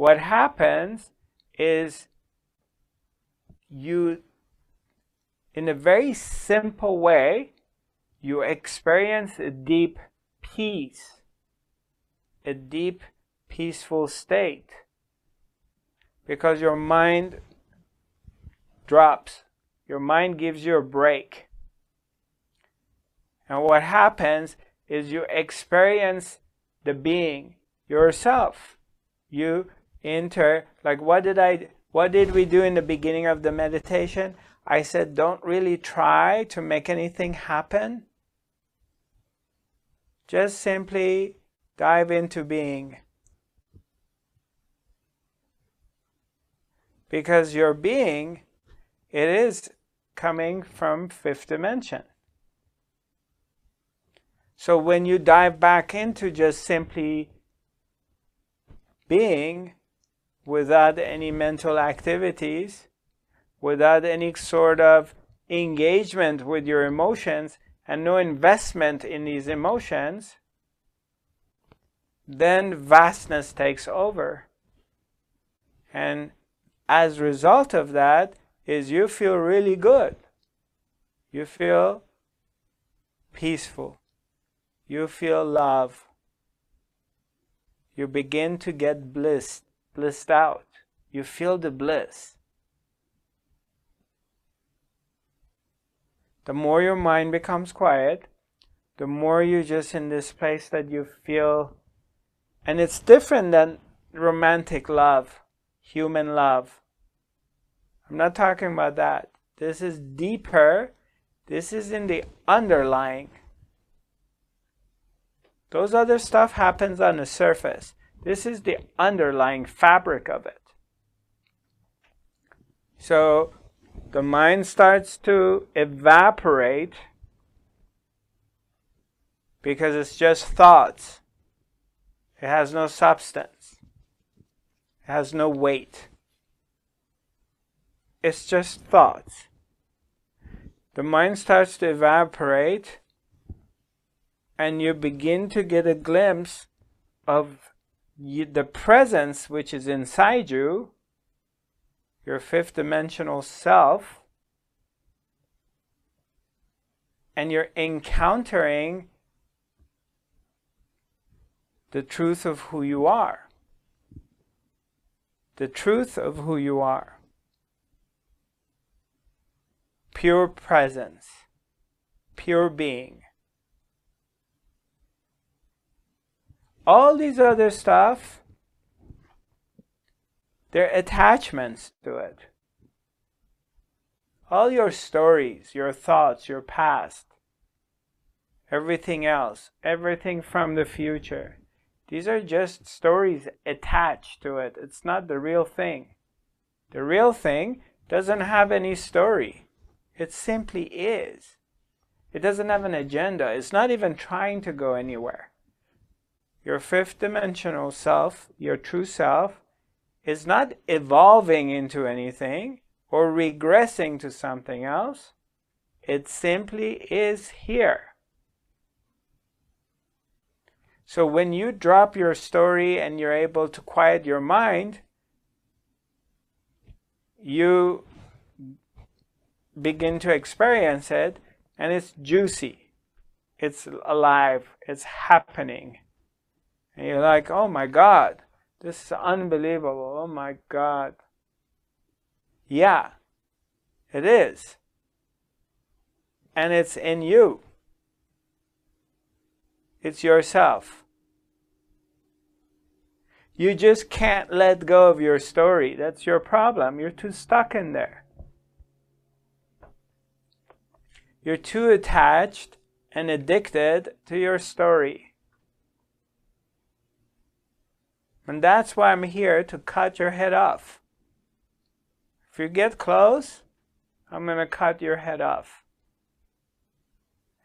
what happens is you, in a very simple way, you experience a deep peace, a deep peaceful state, because your mind drops. Your mind gives you a break. And what happens is you experience the being yourself. You enter, like what did I, what did we do in the beginning of the meditation? I said, don't really try to make anything happen. Just simply dive into being. Because your being, it is coming from fifth dimension. So when you dive back into just simply being without any mental activities, without any sort of engagement with your emotions, and no investment in these emotions, then vastness takes over. And as a result of that is you feel really good. You feel peaceful you feel love. You begin to get blissed, blissed out. You feel the bliss. The more your mind becomes quiet, the more you just in this place that you feel, and it's different than romantic love, human love. I'm not talking about that. This is deeper. This is in the underlying. Those other stuff happens on the surface. This is the underlying fabric of it. So the mind starts to evaporate because it's just thoughts. It has no substance. It has no weight. It's just thoughts. The mind starts to evaporate and you begin to get a glimpse of the presence which is inside you, your fifth dimensional self, and you're encountering the truth of who you are. The truth of who you are. Pure presence, pure being. All these other stuff, they're attachments to it. All your stories, your thoughts, your past, everything else, everything from the future. These are just stories attached to it. It's not the real thing. The real thing doesn't have any story. It simply is. It doesn't have an agenda. It's not even trying to go anywhere. Your fifth dimensional self, your true self, is not evolving into anything or regressing to something else. It simply is here. So when you drop your story and you're able to quiet your mind, you begin to experience it and it's juicy. It's alive. It's happening. And you're like, oh my God, this is unbelievable. Oh my God. Yeah, it is. And it's in you. It's yourself. You just can't let go of your story. That's your problem. You're too stuck in there. You're too attached and addicted to your story. And that's why I'm here to cut your head off. If you get close, I'm going to cut your head off.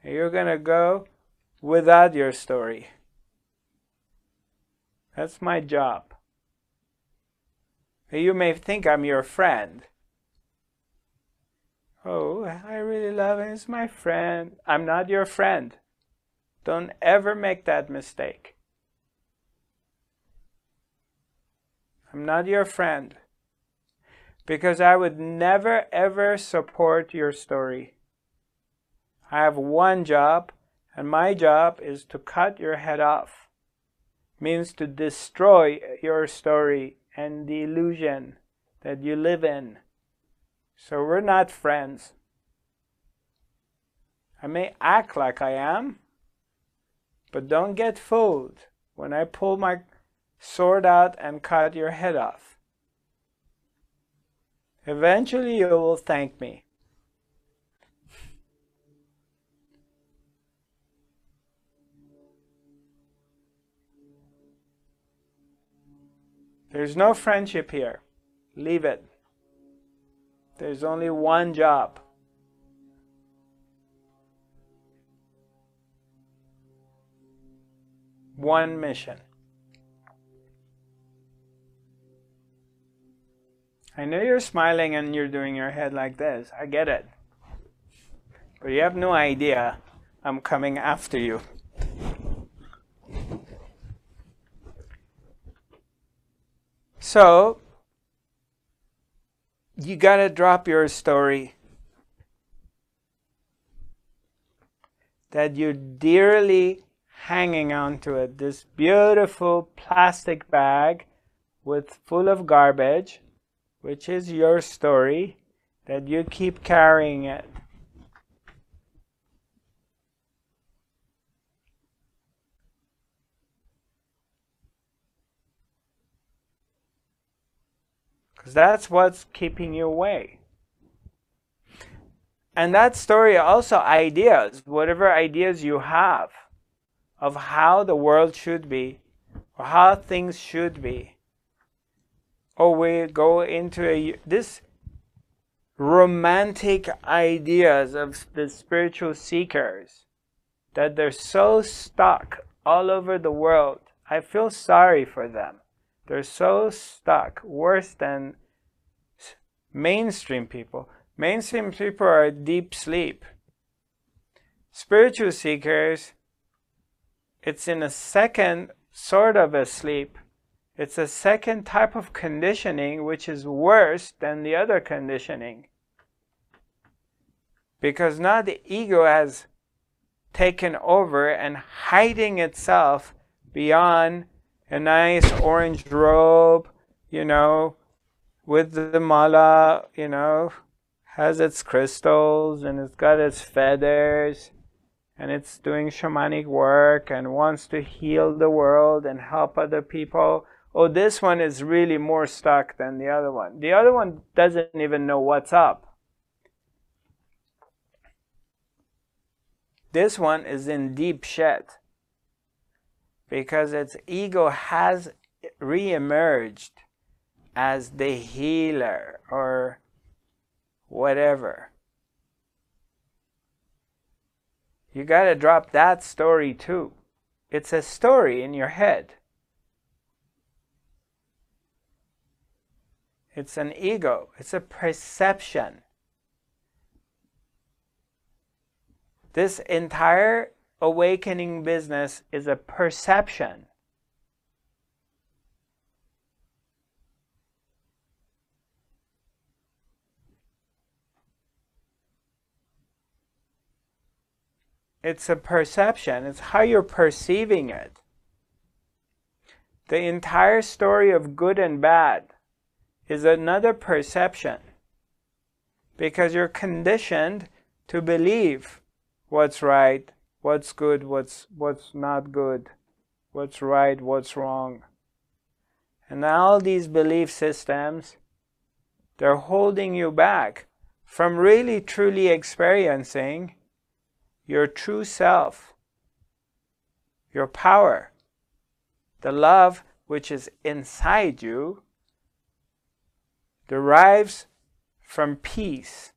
And you're going to go without your story. That's my job. You may think I'm your friend. Oh, I really love him. He's my friend. I'm not your friend. Don't ever make that mistake. I'm not your friend. Because I would never ever support your story. I have one job, and my job is to cut your head off. Means to destroy your story and the illusion that you live in. So we're not friends. I may act like I am, but don't get fooled when I pull my sword out and cut your head off. Eventually you will thank me. There's no friendship here. Leave it. There's only one job. One mission. I know you're smiling and you're doing your head like this. I get it. But you have no idea I'm coming after you. So, you got to drop your story that you're dearly hanging on to it. This beautiful plastic bag with full of garbage which is your story, that you keep carrying it. Because that's what's keeping you away. And that story also ideas, whatever ideas you have of how the world should be or how things should be or we go into a this romantic ideas of the spiritual seekers that they're so stuck all over the world. I feel sorry for them. They're so stuck, worse than mainstream people. Mainstream people are deep sleep. Spiritual seekers, it's in a second sort of a sleep it's a second type of conditioning which is worse than the other conditioning. Because now the ego has taken over and hiding itself beyond a nice orange robe, you know, with the mala, you know, has its crystals and it's got its feathers and it's doing shamanic work and wants to heal the world and help other people oh, this one is really more stuck than the other one. The other one doesn't even know what's up. This one is in deep shit because its ego has re-emerged as the healer or whatever. You got to drop that story too. It's a story in your head. It's an ego. It's a perception. This entire awakening business is a perception. It's a perception. It's how you're perceiving it. The entire story of good and bad is another perception because you're conditioned to believe what's right, what's good, what's what's not good, what's right, what's wrong. And all these belief systems they're holding you back from really truly experiencing your true self, your power, the love which is inside you derives from peace.